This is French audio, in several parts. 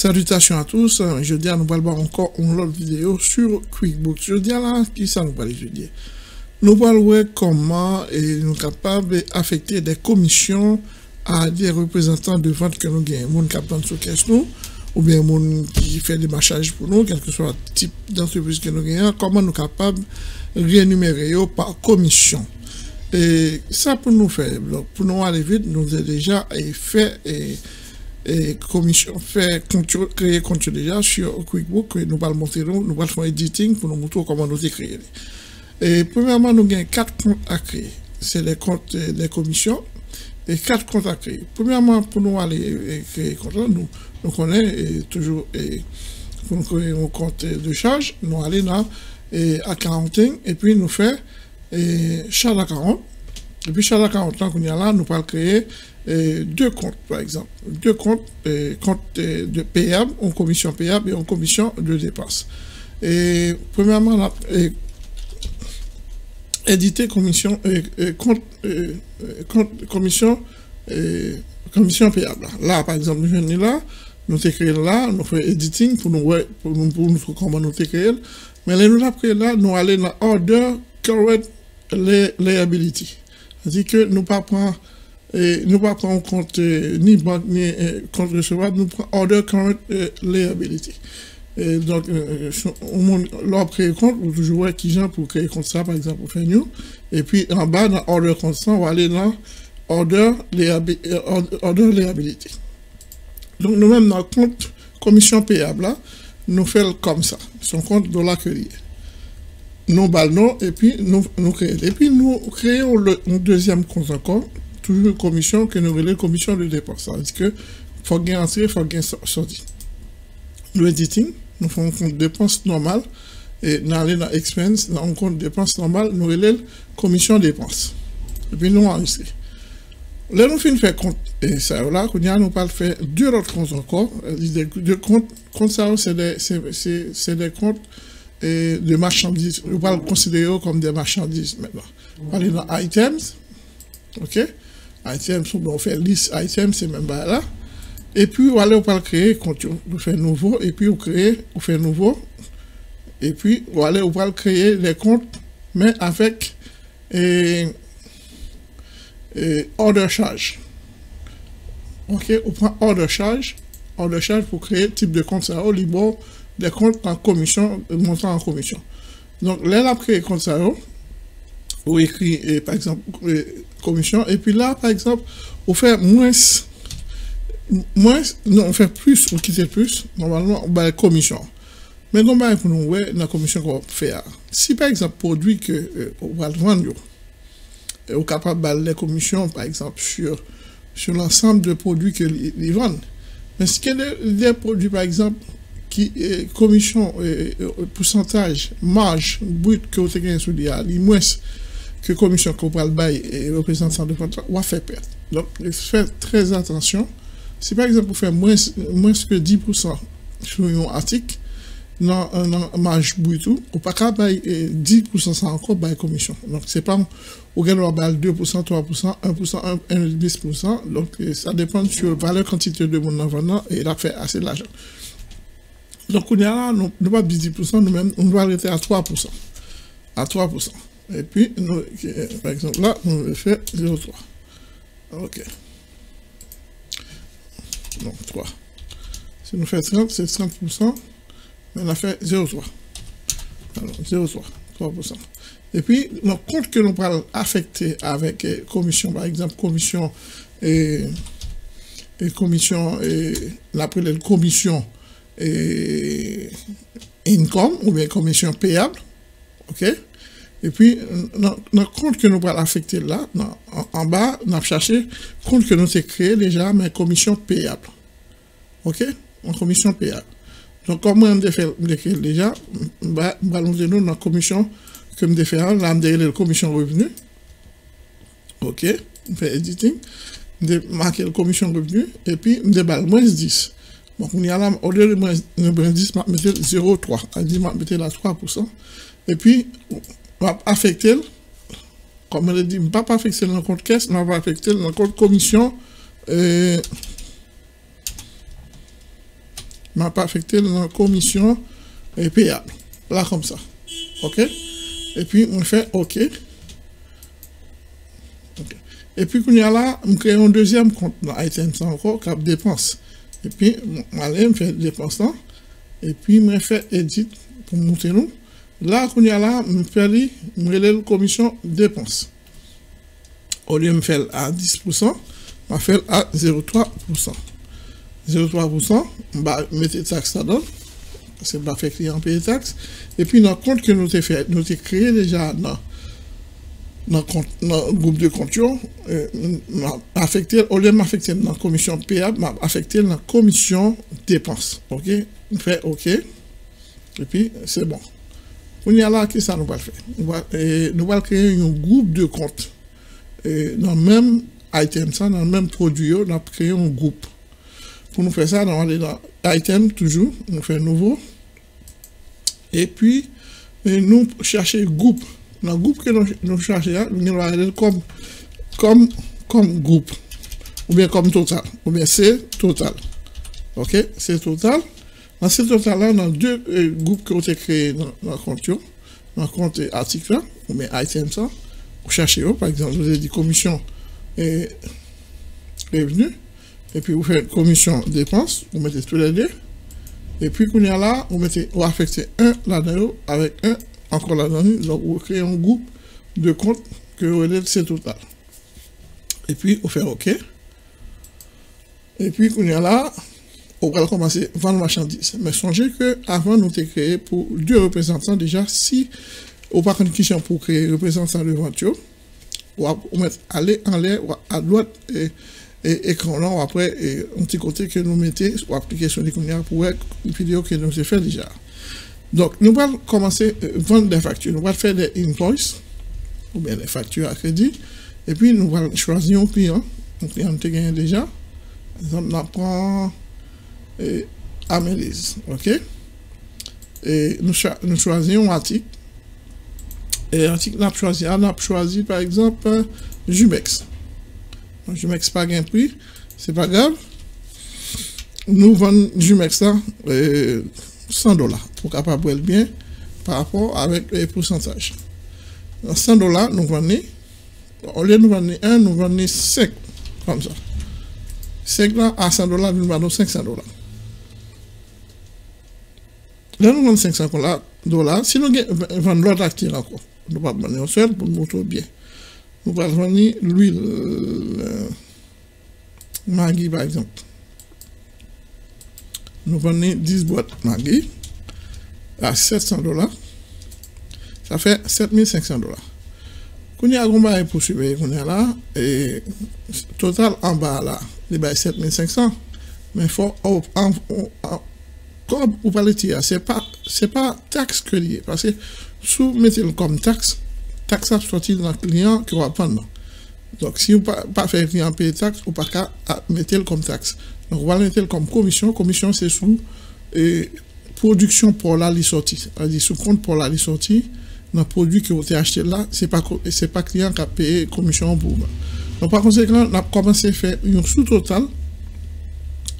Salutations à tous. Je dis à nous parler encore une autre vidéo sur QuickBooks. Je dis à là, qui ça nous je dis. Nous parlons comment et nous capables d'affecter des commissions à des représentants de vente que nous gagnons. Mon capitaine sur caisse nous, ou bien mon qui fait des marchages pour nous, quel que soit le type d'entreprise que nous gagnons, comment nous capables de rémunérer par commission. Et ça pour nous faire, pour nous aller vite, nous avons déjà fait et et commission fait créer compte déjà sur QuickBook nous allons montrer nous allons faire editing pour nous montrer comment nous créer et premièrement nous avons quatre comptes à créer. C'est les comptes des commissions et quatre comptes à créer. Premièrement pour nous aller créer compte nous nous connaissons toujours et pour nous créer un compte de charge nous allons dans et accounting et puis nous faire charge à 40 et puis à 40 qu'on y a là nous allons créer deux comptes, par exemple. Deux comptes, compte de payable, en commission payable et en commission de dépenses. Et premièrement, éditer commission, commission, payable. Là, par exemple, nous venons là, nous là, nous faisons editing pour nous, pour nous, pour comment nous. Mais là, nous après là, nous allons dans order current liability. C'est-à-dire que nous ne pas prendre et nous pas prendre en compte euh, ni banque ni euh, compte recevable, nous prenons order current euh, liability. Et donc, l'on crée compte, vous toujours qui gens pour créer compte ça, par exemple, pour faire nous. Et puis, en bas, dans order constant, on va aller dans order liability. Donc, nous-mêmes, dans compte commission payable, nous faisons comme ça. Son compte dollar que Nous ballons et puis nous, créons. Et puis, nous créons le, un deuxième compte encore toujours une commission que nous relèvons commission de dépenses. C'est-à-dire que faut gagner entrée, faut gagner sortie. Nous editing, nous faisons un compte dépenses normales et nous allons dans expense, dans un compte dépenses normales, nous relèvons commission dépenses. Et puis nous enregistrons. Là, nous finissons faire compte, et ça, là, nous pas faire deux autres comptes encore. Deux comptes, comptes ça, c'est des, des comptes de marchandises. Nous pas considérer comme des marchandises maintenant. On va aller dans items, ok? items, on fait liste items, c'est même là. Et puis, on va aller créer compte, on fait nouveau, et puis on crée, on fait nouveau. Et puis, on va aller, on va créer les comptes, mais avec et, et order charge. Ok, on prend order charge, order charge pour créer type de compte ça, au libre des comptes en commission, montant en commission. Donc, là, on a créé ça, ou écrit, par exemple, commission. Et puis là, par exemple, on fait moins, moins, non, on fait plus, on quitte plus, normalement, on va commission. Mais comment pour nous, ouais, la commission qu'on fait. Si par exemple, produit que euh, on va le vendre, et on est capable de les commissions, par exemple, sur, sur l'ensemble de produits que les vendent. Mais qu'il y a des produits, par exemple, qui est commission, pourcentage, marge, brut que vous avez sur les moins que commission qu'on parle bail et représentant de contrat, ou faire perdre. Donc, faites très attention. Si par exemple vous faites moins, que 10% sur un article, dans un marge tout, ou pas qu'à 10% ça encore bail commission. Donc, c'est pas, au gain 2%, 3%, 1%, 1,10%. Donc, ça dépend sur la valeur quantité de mon vendant et il a fait assez d'argent. Donc, on est là, nous ne pas 10%, nous-mêmes, on doit arrêter à 3%. À 3%. Et puis, par exemple, là, on le fait 0,3. OK. Donc, 3. Si nous faisons 30, c'est 30%, mais on a fait 0,3. Alors, 0,3, 3%. Et puis, le compte que nous allons affecter avec eh, commission, par exemple, commission et, et commission, et l'appelle commission et income, ou bien commission payable, ok? Et puis, dans le compte que nous allons affecter là, en, bas, nous avons cherché compte que nous avons créé déjà, mais commission payable. OK? En commission payable. Donc, comme on a fait déjà, nous allons nous dans la commission que nous avons fait, là, nous avons la commission revenu. OK? On fait editing. Nous avons marqué la commission revenu. Et puis, nous avons moins 10. Donc, on y a là, au lieu de moins 10, nous avons 0,3. On dit, mettez là 3%. Et puis, va affecter, comme on l'a dit, pas affecter dans le compte caisse, mais va affecter dans le compte commission, m'a pas affecté dans la commission et payable. Là, comme ça. OK? Et puis, on fait OK. Et puis, il y a là, on crée un deuxième compte dans item encore, cap dépense. Et puis, aller me faire dépense. Et puis, je fais edit pour monter nous. Là, quand y a là, je fais la commission dépense. Au lieu de faire à 10%, je faire à 0,3%. 0,3%, je vais mettre taxe là-dedans. Parce que je vais faire client payer taxe. Et puis, dans le compte que fait, nous avons créé déjà dans le groupe de compte, euh, affecté, au lieu de m'affecter dans la commission payable, m'a affecté dans la commission dépenses. OK? Fait OK. Et puis, c'est bon. On y a là, que ça nous va faire? nous allons créer un groupe de comptes. Et dans le même item, ça, dans le même produit, on a créé un groupe. Pour nous faire ça, on va aller dans item, toujours, on fait nouveau. Et puis, nous chercher groupe le groupe que nous, cherchons, nous allons comme, comme, comme groupe, ou bien comme total, ou bien c'est total. Ok, c'est total. Dans ce total-là, dans deux euh, groupes qui ont été créés dans, le compte, dans le compte article, ou bien item ça, vous cherchez, par exemple, vous avez dit commission et revenu, et puis vous faites commission dépenses, vous mettez tous les deux, et puis il y a là, vous mettez, vous affectez un là-dedans avec un encore là-dedans, donc vous créez un groupe de comptes que relève c'est total. Et puis, vous faites OK. Et puis, on est là, on va commencer à vendre marchandises. Mais songez que avant nous avons créé pour deux représentants, déjà, si on pas une question pour créer représentant de vente, on va mettre aller en l'air à droite et, écran là, après, et un petit côté que nous mettons, ou appliquer sur les pour une vidéo que nous avons fait déjà. Donc, nous allons commencer à euh, vendre des factures. Nous allons faire des invoices, ou bien des factures à crédit, et puis nous allons choisir un client. Un client que gagné déjà. Par exemple, on prend euh, Amélis, ok? Et nous, nous choisissons un article. Et l'article qu'on a choisi, choisi par exemple Jumex. Jumex pas gain prix, c'est pas grave. Nous vendons Jumex là, 100 dollars pour capable bien par rapport avec les pourcentages. 100 dollars, nous vendons, au lieu de nous vendre 1, nous vendons 5, comme ça. 5 là, à 100 dollars, nous vendons 500 dollars. Là, nous vendons 500 dollars. Si nous vendons l'autre actif encore, nous ne pas vendre un seul pour nous montrer bien. Nous vendre l'huile euh, Maggi, par exemple nous vendons 10 boîtes à 700 dollars. Ça fait 7500 dollars. Y a bail pour suivre, qu'on est là, et total en bas là, les bail 7500. Mais il faut, comme vous parlez de c'est pas, c'est pas taxe que lié. Parce que si vous mettez comme taxe, taxe a sorti dans le client qui va prendre. Donc, si vous ne pas faire client payer taxe, vous pas qu'à mettre comme taxe. Donc, voilà tel comme commission. Commission, c'est sous et production pour la sortie. C'est-à-dire, sous compte pour la sortie, dans le produit que vous avez acheté là, ce n'est pas, pas client qui a payé commission pour vous. Donc, par conséquent, on a commencé à faire une sous-total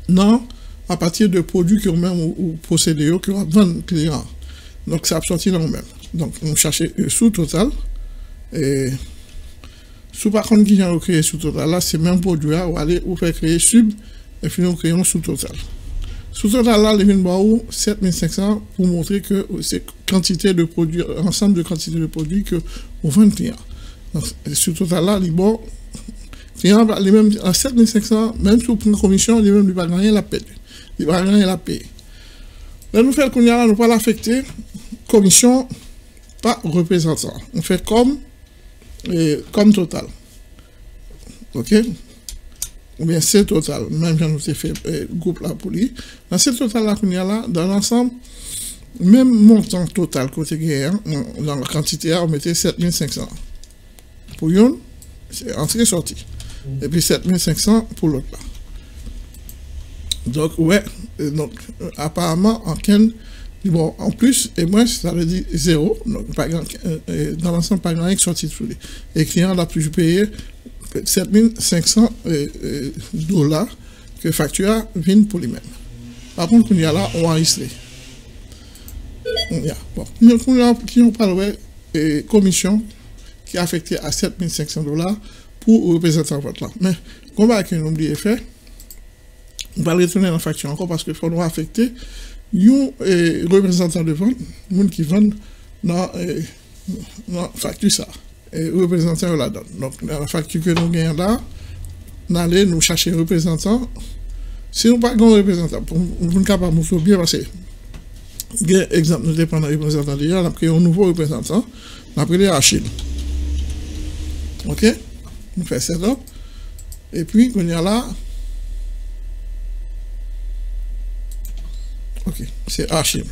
non, à partir de produits que vous-même ou, procédés que vous vendre client. Donc, ça a sorti là même. Donc, on cherchait sous-total. Et sous par contre, qui a créé sous-total là, c'est même produit vous allez vous faire créer sub et puis nous créons sous-total. Sous-total là, les vins 7500 pour montrer que c'est quantité de produits, ensemble de quantité de produits que vous vendez client. Sous-total là, les bons, les mêmes, à 7500, même si vous prenez commission, les mêmes, ils ne pas gagner la paix. Ils ne vont pas gagner la paix. Là, nous faisons qu'on y a là, nous pas l'affecter, commission, pas représentant. On fait comme, et, comme total. OK? ou bien c'est total, même si nous fait euh, groupe là pour lui. Dans ce total là qu'on là, dans l'ensemble, même montant total côté guerre, dans la quantité, on mettait 7500. Pour une, c'est entrée sortie. Et puis 7500 pour l'autre là. Donc, ouais, euh, donc, euh, apparemment, en Ken, bon, en plus, et moi, ça veut dire zéro. Donc, par exemple, dans l'ensemble, par exemple, sorti de Et le client a pu payer 7500 euh, euh, dollars que facture vient pour lui-même. Par contre, il y a là, on enregistré. Bon, qui on parle de commission qui est affectée à 7500 dollars pour représenter votre là. Mais, comment que nous oublions fait, on va retourner la facture encore parce qu'il faut nous affecter un représentant de vente, gens qui vendent dans la facture ça. Et représentant la donne. Donc, dans la facture que nous gagnons là, nous allons nous chercher un représentant. Si nous pas un représentant, pour nous capable de bien passer. Exemple, nous dépendons des représentants déjà, on a pris un nouveau représentant, on a pris les Achille. Ok? On fait setup. Et puis, on y a là, Ok, c'est archive.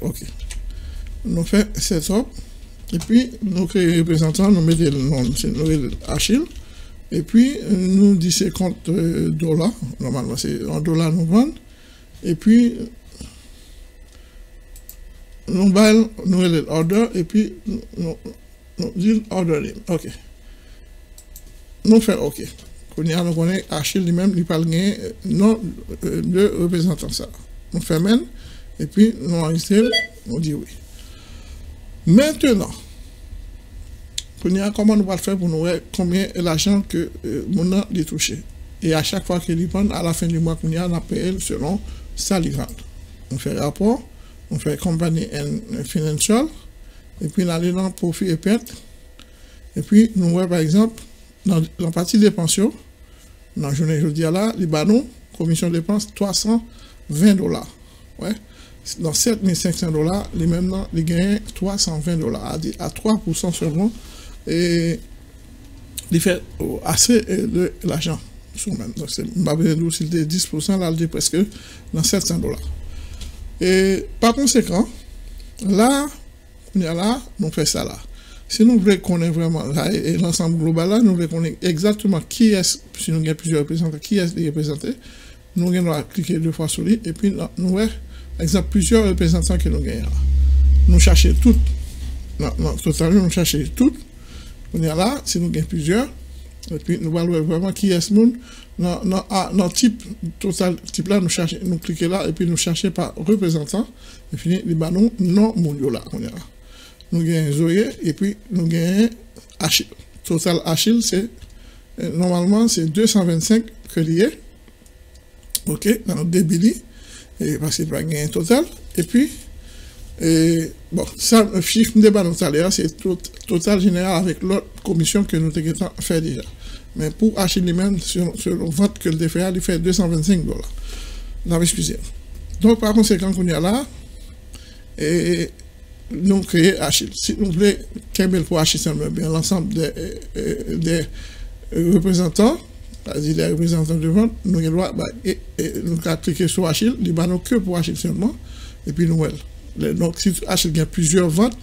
Ok. Nous faisons setup. Et puis, nous créons représentant, nous mettons le nom, c'est Achille. Et puis, nous disons 50 euh, dollars. Normalement, c'est en dollars nous vendons. Et puis, nous baillons, nous order. Et puis, nous, nous disons order OK. Nous faisons OK. Quand nous connaissons Achille lui-même, il parle non euh, de représentant ça on ferme, et puis nous enregistrons, on dit oui. Maintenant, comment nous allons faire pour nous voir combien l'argent que euh, mon a touché. Et à chaque fois qu'il prend, à la fin du mois, on a payé selon sa. On fait rapport, on fait compagnie financial, et puis on allait dans profit et perte. Et puis, nous voyons par exemple, dans la partie des pensions, dans la journée aujourd'hui là, les banons, commission de dépenses, 300 20 dollars. Ouais. Dans 7500 dollars, les mêmes les gagnent 320 dollars, à 3% seulement. Et il fait assez de l'argent. Donc, c'est de 10%, là, il presque dans 700 dollars. Et par conséquent, là, on est là, on fait ça là. Si nous voulons connaître vraiment l'ensemble global là, nous voulons connaître exactement qui est, si nous avons plusieurs représentants, qui est représenté, nous allons cliquer deux fois sur lui et puis nous par exemple, plusieurs représentants que nous gagnons. Nous cherchons toutes. Non, non, totalement, nous cherchons toutes. On est là, si nous gagnons plusieurs, et puis nous allons vraiment qui est ce monde. Ah, dans type, total, type là, nous cherchons, nous cliquons là, et puis nous cherchons par représentant, et puis les ballons non mondiaux là, on est là. Nous gagnons Zoé, et puis nous gagnons Achille. Total Achille, c'est, euh, normalement, c'est 225 que lié ok, dans notre débit, et parce qu'il va gagner un total. Et puis, bon, ça, le chiffre débat salaire, c'est tout, total général avec l'autre commission que nous avons fait déjà. Mais pour acheter lui-même, sur, sur, le vote que le DFA, il fait 225 dollars. Donc, par conséquent, qu'on y a là, et nous créons Achille. Si nous voulons qu'un pour Achille, l'ensemble des représentants, les représentants de vente, nous avons droit, bah, et, nous avons cliqué sur Achille, nous n'avons que pour Achille seulement, et puis nous, donc si Achille a plusieurs ventes,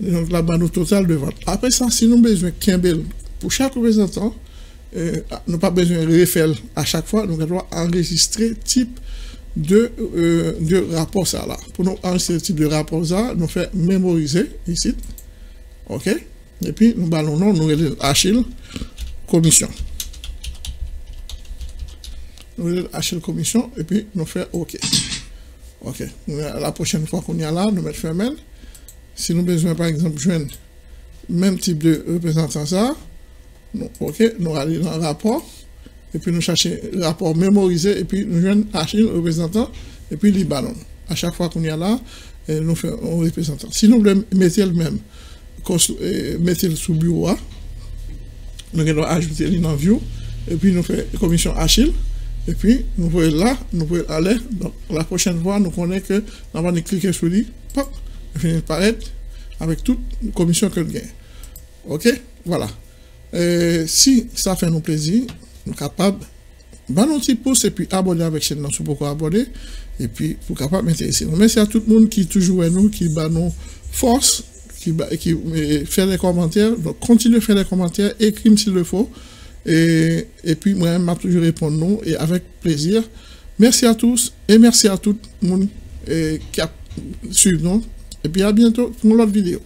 donc là, bah, nous total de vente. Après ça, si nous avons besoin qu'un pour chaque représentant, euh, nous pas besoin de refaire à chaque fois, nous avons droit enregistrer type de, euh, de rapport ça là. Pour nous enregistrer type de rapport ça, nous faisons mémoriser ici. OK? Et puis, nous allons nous avons Achille, commission nous acheter la commission et puis nous faire OK. OK. La prochaine fois qu'on y a là, nous mettons fermel. Si nous avons besoin, par exemple, de même type de représentant ça, nous, OK, nous allons dans le rapport et puis nous cherchons le rapport mémorisé et puis nous jouons acheter le représentant et puis les ballons. À chaque fois qu'on y a là, nous faisons un représentant. Si nous voulons mettre le même, mettre le sous bureau, nous allons ajouter l'interview et puis nous faisons commission Achille. Et puis, nous voyons là, nous voyons aller. Donc, la prochaine fois, nous connaissons que nous allons cliquer sur lui, pop, il finit par être avec toute commission que nous gagnons. OK? Voilà. si ça fait nous plaisir, nous sommes capables, bah, un petit pouce et puis abonner avec chaîne, nous pourquoi abonner. Et puis, pour capable m'intéresser. Merci à tout le monde qui est toujours avec nous, qui bat nous force, qui, qui fait des commentaires. Donc, continuez à faire des commentaires, écrivez s'il le faut. Et, puis, moi-même, m'a toujours répondu non, et avec plaisir. Merci à tous et merci à tout le monde qui a suivi nous. Et puis, à bientôt pour une autre vidéo.